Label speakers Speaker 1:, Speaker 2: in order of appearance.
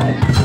Speaker 1: side.